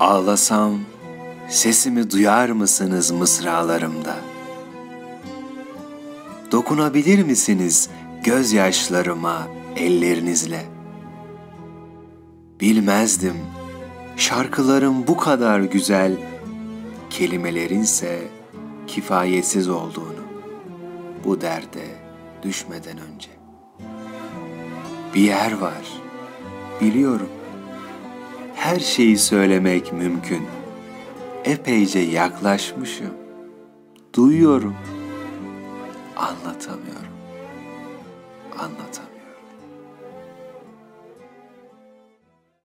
Ağlasam sesimi duyar mısınız mısralarımda? Dokunabilir misiniz gözyaşlarıma ellerinizle? Bilmezdim şarkılarım bu kadar güzel, kelimelerinse kifayetsiz olduğunu bu derde düşmeden önce. Bir yer var, biliyorum. Her şeyi söylemek mümkün. Epeyce yaklaşmışım. Duyuyorum. Anlatamıyorum. Anlatamıyorum.